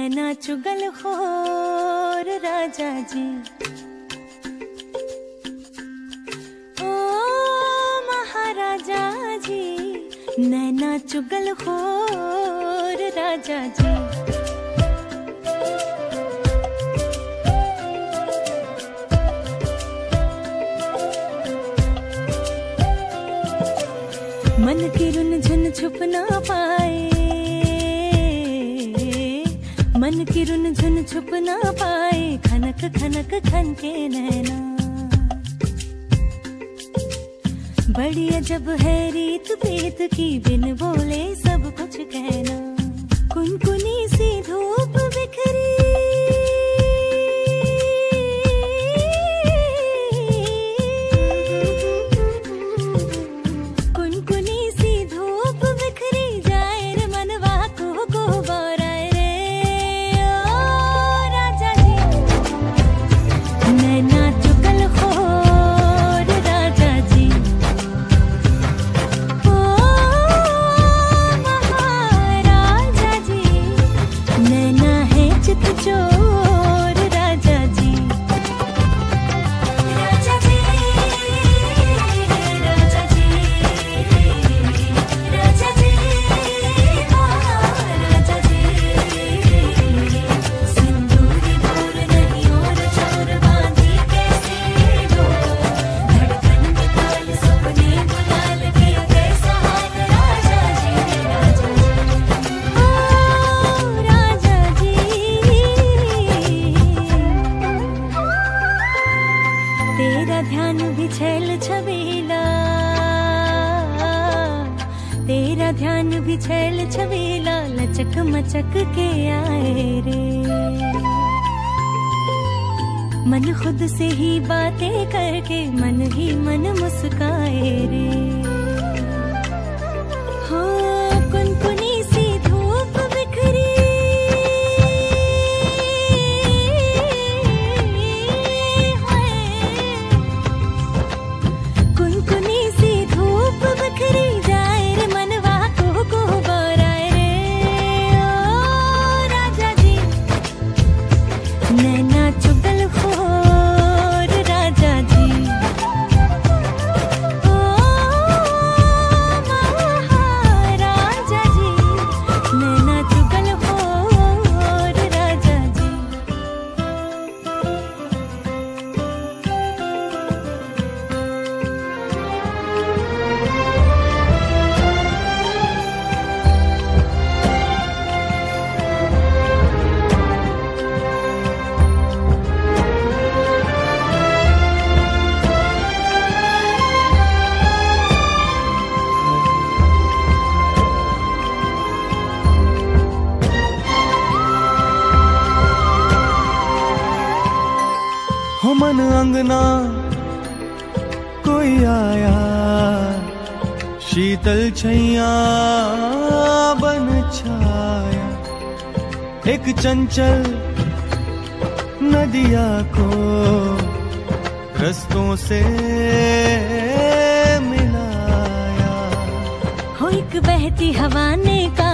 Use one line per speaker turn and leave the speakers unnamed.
नैना चुगल खोर राजा जी। ओ महाराजा जी नैना चुगल खोर राजा जी। मन की रुन झुन छुप ना पाए मन की रुन झुन छुप ना पाए, खनक खनक खन के नैना। बड़ी जब है रीत पीत की, बिन बोले सब कुछ कहना। तेरा ध्यान भी छैल छबीला लचक मचक के आए रे। मन खुद से ही बातें करके मन ही मन मुस्काए रे।
मन अंगना कोई आया। शीतल छैया बन छाया। एक चंचल नदिया को रस्तों से मिलाया।
हो एक बहती हवा ने सीखा